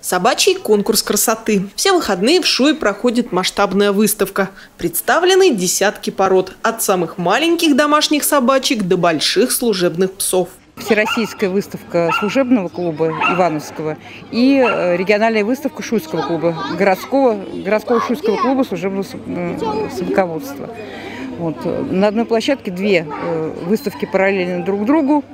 Собачий конкурс красоты. Все выходные в Шуе проходит масштабная выставка. Представлены десятки пород. От самых маленьких домашних собачек до больших служебных псов. Всероссийская выставка служебного клуба Ивановского и э, региональная выставка Шуйского клуба, городского, городского Шуйского клуба служебного э, собаководства. Вот. На одной площадке две э, выставки параллельно друг другу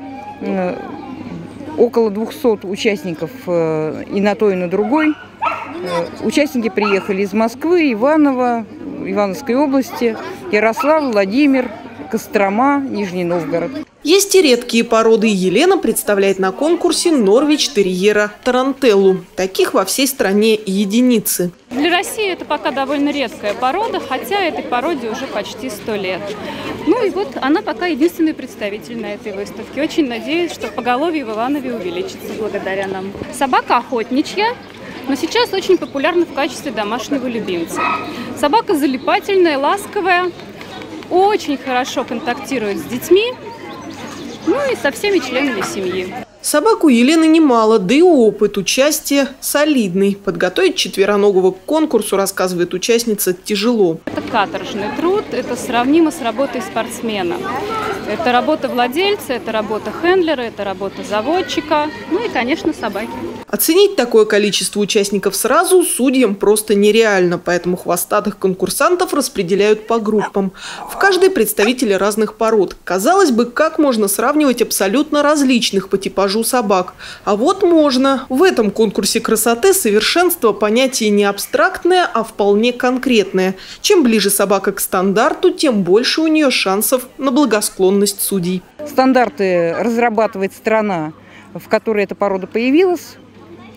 около 200 участников э, и на той, и на другой. Э, участники приехали из Москвы, Иваново, Ивановской области, Ярослав, Владимир, Кострома, Нижний Новгород. Есть и редкие породы. Елена представляет на конкурсе Норвич терьера Тарантеллу. Таких во всей стране единицы. Для России это пока довольно редкая порода, хотя этой породе уже почти сто лет. Ну и вот она пока единственный представитель на этой выставке. Очень надеюсь, что поголовье в Иванове увеличится благодаря нам. Собака охотничья, но сейчас очень популярна в качестве домашнего любимца. Собака залипательная, ласковая, очень хорошо контактирует с детьми, ну и со всеми членами семьи. Собаку Елены немало, да и опыт участия солидный. Подготовить четвероногого к конкурсу, рассказывает участница, тяжело. Это каторжный труд, это сравнимо с работой спортсмена. Это работа владельца, это работа хендлера, это работа заводчика, ну и, конечно, собаки. Оценить такое количество участников сразу судьям просто нереально, поэтому хвостатых конкурсантов распределяют по группам. В каждой представители разных пород. Казалось бы, как можно сравнивать абсолютно различных по типажу собак? А вот можно. В этом конкурсе красоты совершенство понятие не абстрактное, а вполне конкретное. Чем ближе собака к стандарту, тем больше у нее шансов на благосклонность судей. Стандарты разрабатывает страна, в которой эта порода появилась.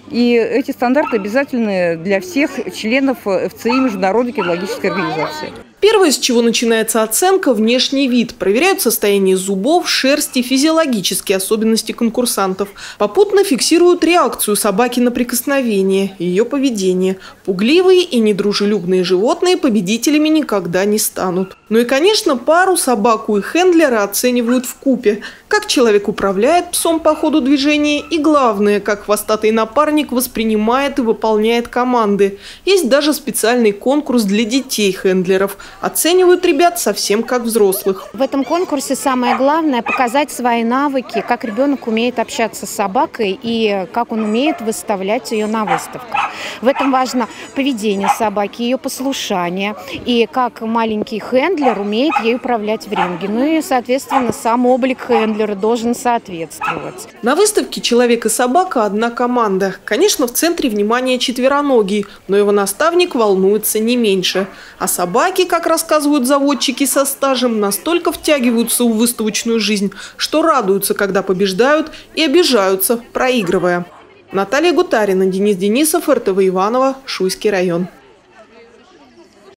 И эти стандарты обязательны для всех членов ФЦИ Международной кинологической организации. Первое, с чего начинается оценка – внешний вид. Проверяют состояние зубов, шерсти, физиологические особенности конкурсантов. Попутно фиксируют реакцию собаки на прикосновение, ее поведение. Пугливые и недружелюбные животные победителями никогда не станут. Ну и, конечно, пару собаку и хендлера оценивают в купе. Как человек управляет псом по ходу движения и, главное, как хвостатый напарник воспринимает и выполняет команды. Есть даже специальный конкурс для детей хендлеров – Оценивают ребят совсем как взрослых. В этом конкурсе самое главное – показать свои навыки, как ребенок умеет общаться с собакой и как он умеет выставлять ее на выставках. В этом важно поведение собаки, ее послушание и как маленький хендлер умеет ей управлять в ринге. Ну и, соответственно, сам облик хендлера должен соответствовать. На выставке «Человек и собака» одна команда. Конечно, в центре внимания четвероногий, но его наставник волнуется не меньше. А собаки, как рассказывают заводчики со стажем, настолько втягиваются в выставочную жизнь, что радуются, когда побеждают, и обижаются, проигрывая. Наталья Гутарина, Денис Денисов, РТВ Иванова, Шуйский район.